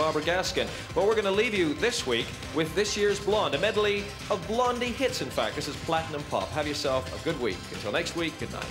Barbara Gaskin. Well, we're going to leave you this week with this year's Blonde, a medley of Blondie hits, in fact. This is Platinum Pop. Have yourself a good week. Until next week, good night.